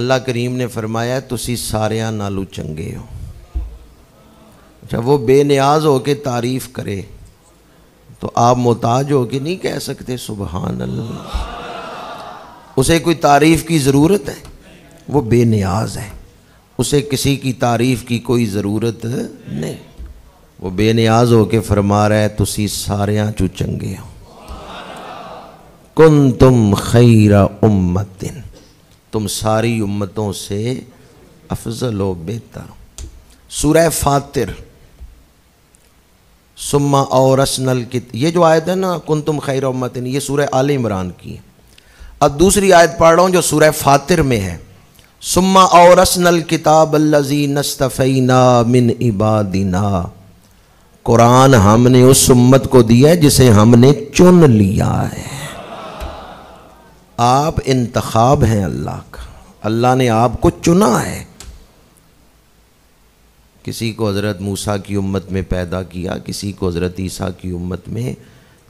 अल्लाह करीम ने फरमाया, तुसी सारिया नालू चंगे हो। अच्छा वो बेनियाज हो के तारीफ़ करे तो आप मोहताज हो के नहीं कह सकते सुबहान अल्लाह उसे कोई तारीफ़ की ज़रूरत है? वो बेनियाज है। उसे किसी की तारीफ़ की कोई ज़रूरत नहीं। वो बेनियाज हो के फरमा रहा है, तुसी सारिया चू चंगे हो। कुन तुम खैरा उम्मतिन। तुम सारी उम्मतों से अफजल व बेहतर सूरह फातिर, सुम्मा और असनल की, ये जो आयत है ना कुन तुम खैर उम्मतिन, ये सूरह आल इमरान की है। अब दूसरी आयत पढ़ रहा हूँ जो सूरह फातिर में है। सुम्मा और असनल किताब अल्लजी नस्तफ़ीना मिन इबादिना। कुरान हमने उस उम्मत को दिया है जिसे हमने चुन लिया है। आप इंतखाब हैं अल्लाह का। अल्लाह ने आपको चुना है। किसी को हज़रत मूसा की उम्मत में पैदा किया, किसी को हज़रत ईसा की उम्मत में,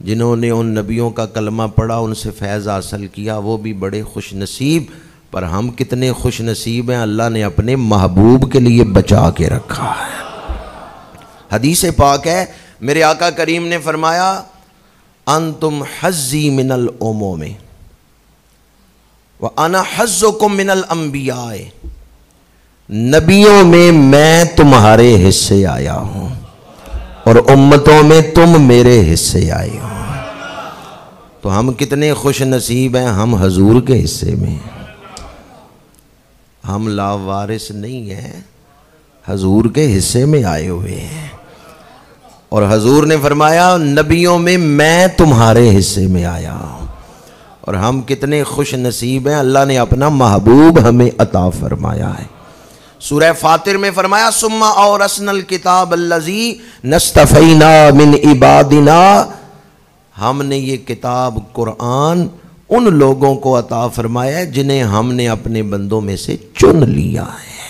जिन्होंने उन नबियों का कलमा पढ़ा, उनसे फैज़ हासिल किया, वो भी बड़े खुश नसीब पर हम कितने खुश नसीब हैं, अल्लाह ने अपने महबूब के लिए बचा के रखा है। हदीस पाक है, मेरे आका करीम ने फरमाया अन तुम हज़ी मिनल ओमो में वह अना हज़ो मिनल अम्बियाए नबियों में मैं तुम्हारे हिस्से आया हूँ और उम्मतों में तुम मेरे हिस्से आए हो। तो हम कितने खुश नसीब हैं हम हजूर के हिस्से में। हम लावारिस नहीं हैं, हजूर के हिस्से में आए हुए हैं। और हजूर ने फरमाया, नबियों में मैं तुम्हारे हिस्से में आया हूँ। और हम कितने खुश नसीब हैं, अल्लाह ने अपना महबूब हमें अता फरमाया है। सूरह फातिर में फरमाया, सुम्मा और असनल किताब अल्लजी नस्तफ़ीना मिन इबादिना। हमने ये किताब, कुरान, उन लोगों को अता फरमाया जिन्हें हमने अपने बंदों में से चुन लिया है।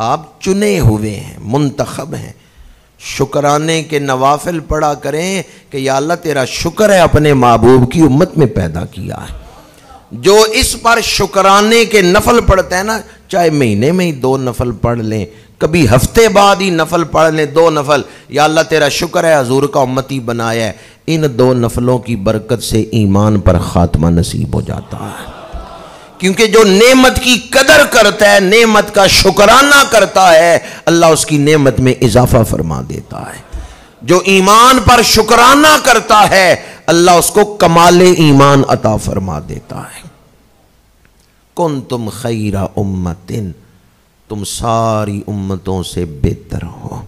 आप चुने हुए हैं, मुंतखब हैं। शुक्राने के नवाफिल पढ़ा करें कि या अल्लाह, तेरा शुक्र है, अपने महबूब की उम्मत में पैदा किया है। जो इस पर शुक्राने के नफल पढ़ते हैं ना, चाहे महीने में ही दो नफल पढ़ लें, कभी हफ़्ते बाद ही नफल पढ़ लें, दो नफल। या अल्लाह, तेरा शुक्र है, हजूर का उम्मती बनाया है। इन दो नफलों की बरकत से ईमान पर खात्मा नसीब हो जाता है। क्योंकि जो नेमत की कदर करता है, नेमत का शुक्राना करता है, अल्लाह उसकी नेमत में इजाफा फरमा देता है। जो ईमान पर शुक्राना करता है, अल्लाह उसको कमाल ईमान अता फरमा देता है। कौन तुम खैरा उम्मतिन, तुम सारी उम्मतों से बेहतर हो।